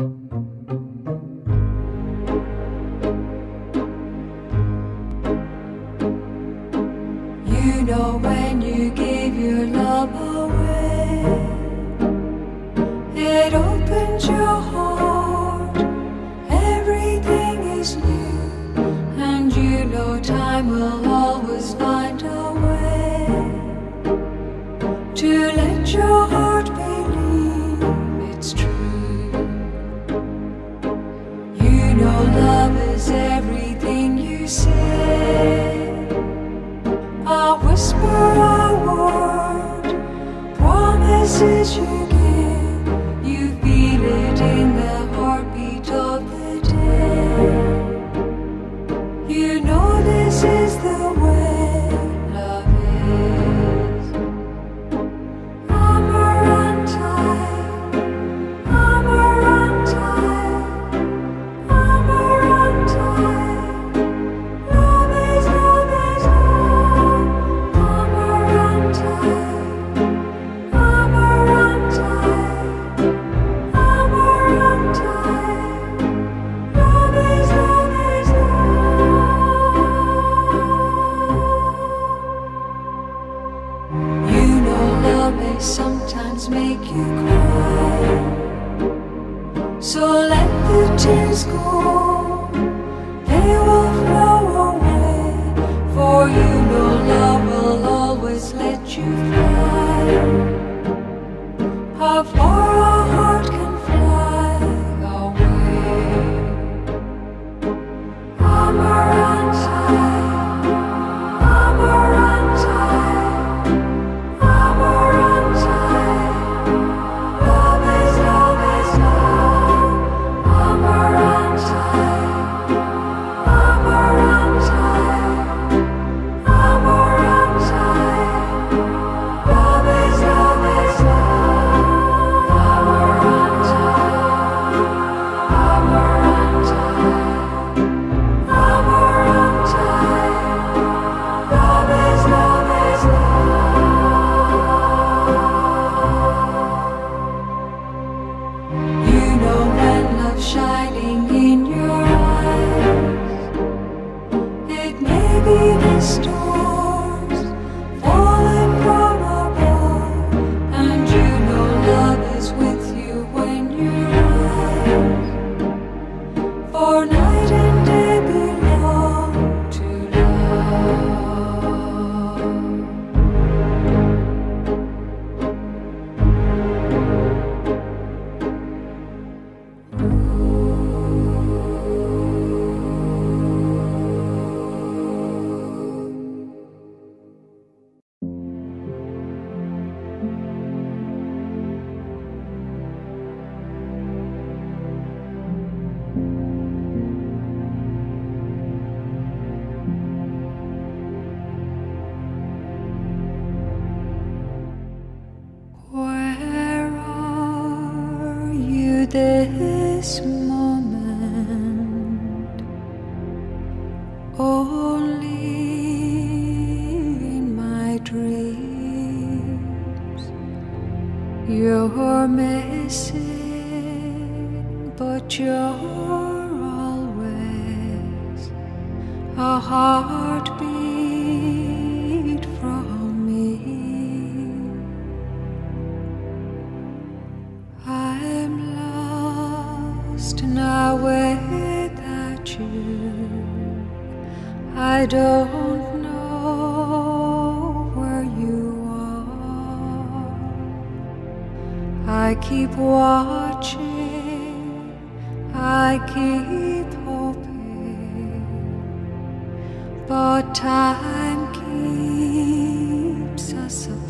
You know when you gave your love away, 失去。this moment only in my dreams you're missing but you're always a heart lost in a way that you. I don't know where you are. I keep watching I keep hoping but time keeps us apart.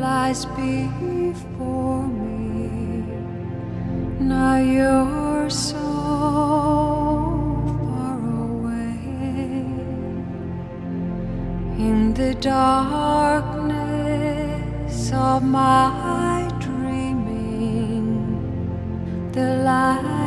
lies before me. Now you're so far away in the darkness of my dreaming. The light.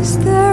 Is there